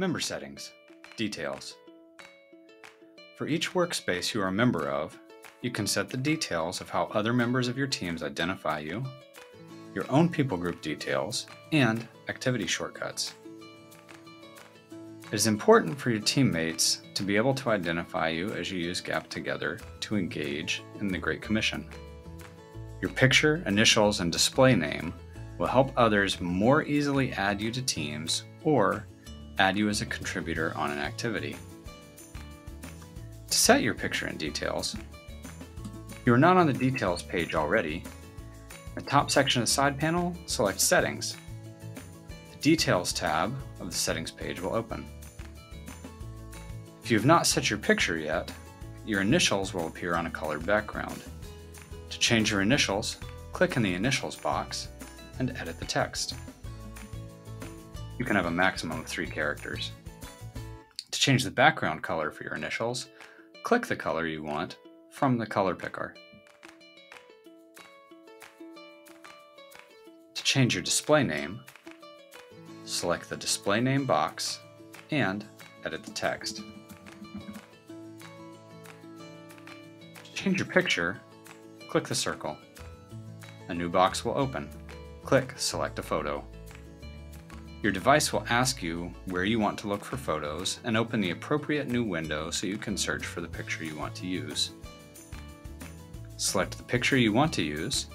Member Settings Details For each workspace you are a member of, you can set the details of how other members of your teams identify you, your own people group details, and activity shortcuts. It is important for your teammates to be able to identify you as you use GAPP together to engage in the Great Commission. Your picture, initials, and display name will help others more easily add you to teams or add you as a contributor on an activity. To set your picture and details, you are not on the Details page already. In the top section of the side panel, select Settings. The Details tab of the Settings page will open. If you have not set your picture yet, your initials will appear on a colored background. To change your initials, click in the Initials box and edit the text. You can have a maximum of three characters. To change the background color for your initials, click the color you want from the color picker. To change your display name, select the display name box and edit the text. To change your picture, click the circle. A new box will open. Click Select a Photo. Your device will ask you where you want to look for photos and open the appropriate new window so you can search for the picture you want to use. Select the picture you want to use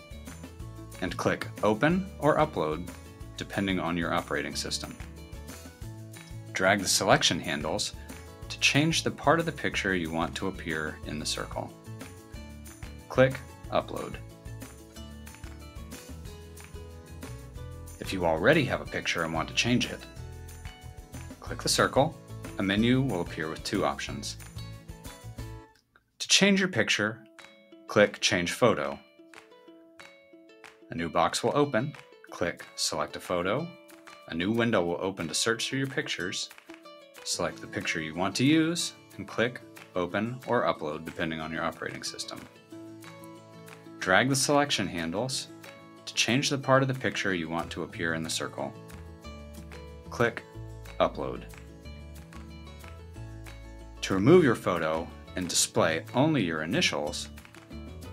and click Open or Upload depending on your operating system. Drag the selection handles to change the part of the picture you want to appear in the circle. Click Upload. If you already have a picture and want to change it, click the circle. A menu will appear with two options. To change your picture, click Change Photo. A new box will open. Click Select a Photo. A new window will open to search through your pictures. Select the picture you want to use and click Open or Upload depending on your operating system. Drag the selection handles change the part of the picture you want to appear in the circle. Click Upload. To remove your photo and display only your initials,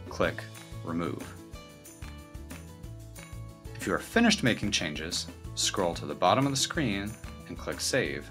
click Remove. If you are finished making changes, scroll to the bottom of the screen and click Save.